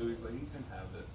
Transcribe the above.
Louis like, you can have it.